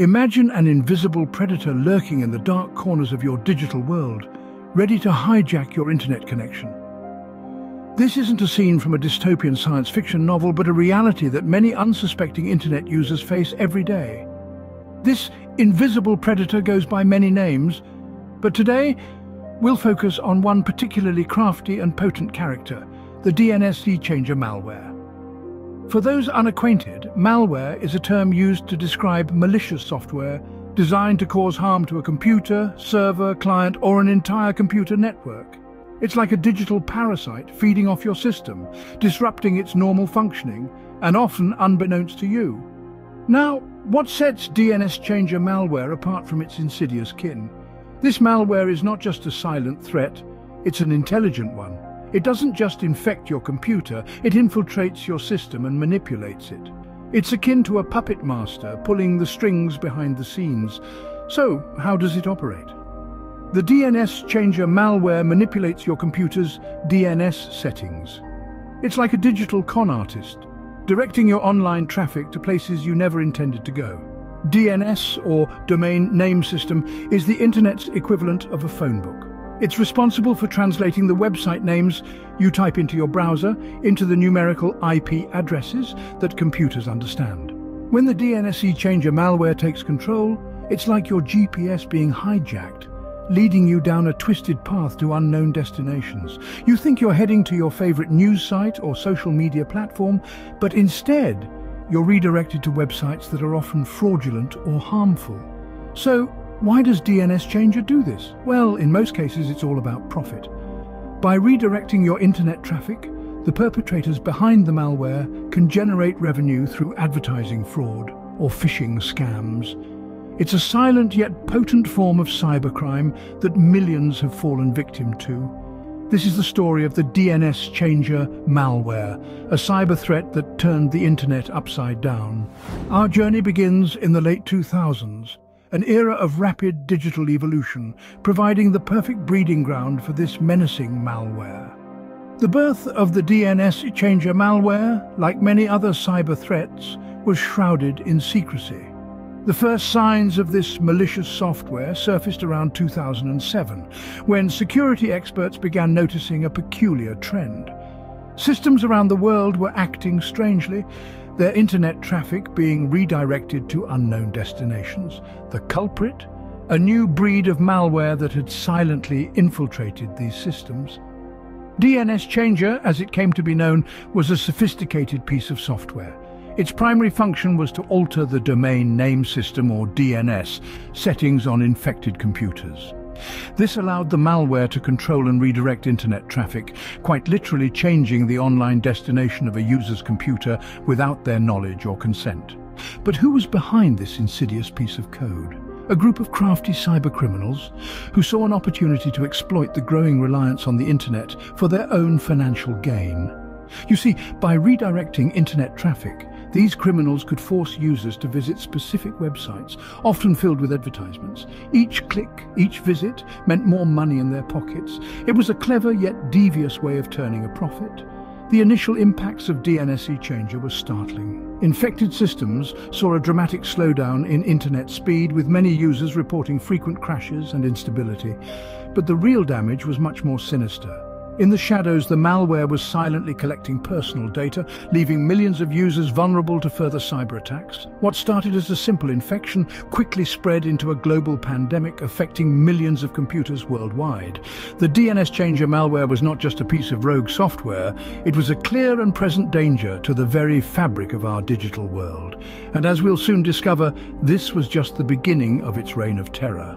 Imagine an invisible predator lurking in the dark corners of your digital world, ready to hijack your internet connection. This isn't a scene from a dystopian science fiction novel, but a reality that many unsuspecting internet users face every day. This invisible predator goes by many names, but today we'll focus on one particularly crafty and potent character, the DNS key changer malware. For those unacquainted, malware is a term used to describe malicious software designed to cause harm to a computer, server, client or an entire computer network. It's like a digital parasite feeding off your system, disrupting its normal functioning, and often unbeknownst to you. Now, what sets DNS Changer malware apart from its insidious kin? This malware is not just a silent threat, it's an intelligent one. It doesn't just infect your computer, it infiltrates your system and manipulates it. It's akin to a puppet master pulling the strings behind the scenes. So, how does it operate? The DNS changer malware manipulates your computer's DNS settings. It's like a digital con artist, directing your online traffic to places you never intended to go. DNS, or Domain Name System, is the internet's equivalent of a phone book. It's responsible for translating the website names you type into your browser into the numerical IP addresses that computers understand. When the DNS changer malware takes control, it's like your GPS being hijacked leading you down a twisted path to unknown destinations. You think you're heading to your favorite news site or social media platform, but instead, you're redirected to websites that are often fraudulent or harmful. So, why does DNS Changer do this? Well, in most cases, it's all about profit. By redirecting your internet traffic, the perpetrators behind the malware can generate revenue through advertising fraud or phishing scams, it's a silent yet potent form of cybercrime that millions have fallen victim to. This is the story of the DNS changer malware, a cyber threat that turned the internet upside down. Our journey begins in the late 2000s, an era of rapid digital evolution, providing the perfect breeding ground for this menacing malware. The birth of the DNS changer malware, like many other cyber threats, was shrouded in secrecy. The first signs of this malicious software surfaced around 2007, when security experts began noticing a peculiar trend. Systems around the world were acting strangely, their internet traffic being redirected to unknown destinations. The culprit? A new breed of malware that had silently infiltrated these systems. DNS Changer, as it came to be known, was a sophisticated piece of software. Its primary function was to alter the domain name system or DNS settings on infected computers. This allowed the malware to control and redirect internet traffic, quite literally changing the online destination of a user's computer without their knowledge or consent. But who was behind this insidious piece of code? A group of crafty cybercriminals who saw an opportunity to exploit the growing reliance on the internet for their own financial gain. You see, by redirecting internet traffic, these criminals could force users to visit specific websites, often filled with advertisements. Each click, each visit, meant more money in their pockets. It was a clever yet devious way of turning a profit. The initial impacts of DNS Changer were startling. Infected systems saw a dramatic slowdown in internet speed, with many users reporting frequent crashes and instability. But the real damage was much more sinister. In the shadows, the malware was silently collecting personal data, leaving millions of users vulnerable to further cyber attacks. What started as a simple infection quickly spread into a global pandemic affecting millions of computers worldwide. The DNS changer malware was not just a piece of rogue software, it was a clear and present danger to the very fabric of our digital world. And as we'll soon discover, this was just the beginning of its reign of terror.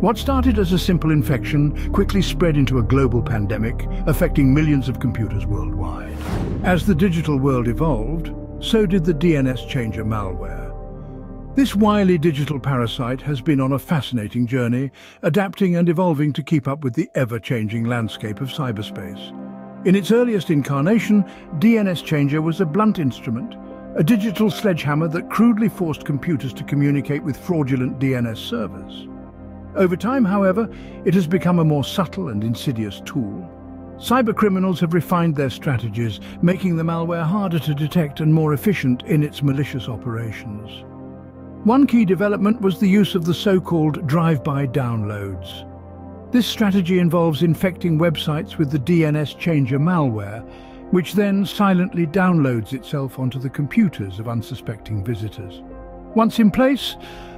What started as a simple infection quickly spread into a global pandemic, affecting millions of computers worldwide. As the digital world evolved, so did the DNS changer malware. This wily digital parasite has been on a fascinating journey, adapting and evolving to keep up with the ever-changing landscape of cyberspace. In its earliest incarnation, DNS Changer was a blunt instrument, a digital sledgehammer that crudely forced computers to communicate with fraudulent DNS servers. Over time, however, it has become a more subtle and insidious tool. Cybercriminals have refined their strategies, making the malware harder to detect and more efficient in its malicious operations. One key development was the use of the so-called drive-by downloads. This strategy involves infecting websites with the DNS changer malware, which then silently downloads itself onto the computers of unsuspecting visitors. Once in place,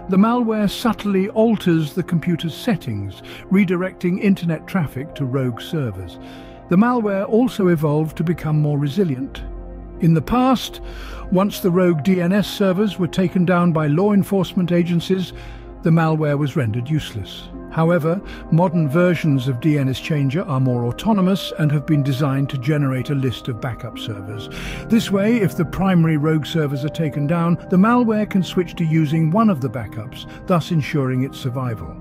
the malware subtly alters the computer's settings, redirecting internet traffic to rogue servers. The malware also evolved to become more resilient. In the past, once the rogue DNS servers were taken down by law enforcement agencies, the malware was rendered useless. However, modern versions of DNS Changer are more autonomous and have been designed to generate a list of backup servers. This way, if the primary rogue servers are taken down, the malware can switch to using one of the backups, thus ensuring its survival.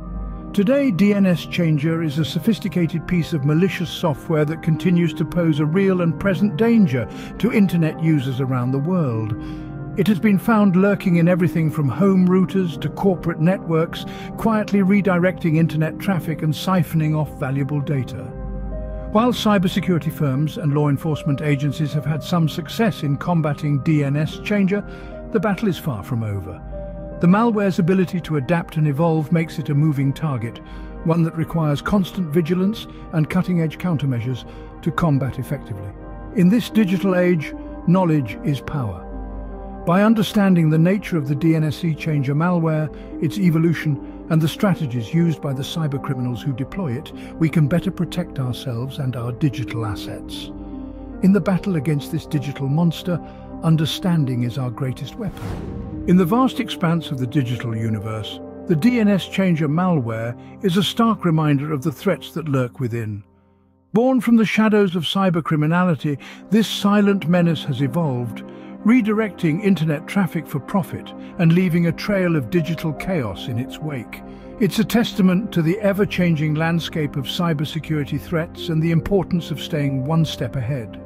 Today, DNS Changer is a sophisticated piece of malicious software that continues to pose a real and present danger to internet users around the world. It has been found lurking in everything from home routers to corporate networks, quietly redirecting internet traffic and siphoning off valuable data. While cybersecurity firms and law enforcement agencies have had some success in combating DNS changer, the battle is far from over. The malware's ability to adapt and evolve makes it a moving target, one that requires constant vigilance and cutting-edge countermeasures to combat effectively. In this digital age, knowledge is power. By understanding the nature of the DNS changer malware, its evolution, and the strategies used by the cybercriminals who deploy it, we can better protect ourselves and our digital assets. In the battle against this digital monster, understanding is our greatest weapon. In the vast expanse of the digital universe, the DNS changer malware is a stark reminder of the threats that lurk within. Born from the shadows of cybercriminality, this silent menace has evolved, redirecting internet traffic for profit and leaving a trail of digital chaos in its wake. It's a testament to the ever-changing landscape of cybersecurity threats and the importance of staying one step ahead.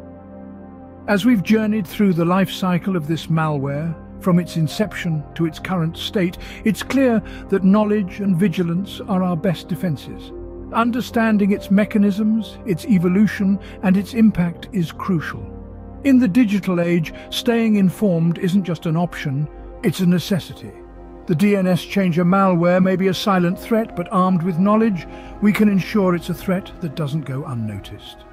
As we've journeyed through the life cycle of this malware, from its inception to its current state, it's clear that knowledge and vigilance are our best defenses. Understanding its mechanisms, its evolution and its impact is crucial. In the digital age, staying informed isn't just an option, it's a necessity. The DNS changer malware may be a silent threat, but armed with knowledge, we can ensure it's a threat that doesn't go unnoticed.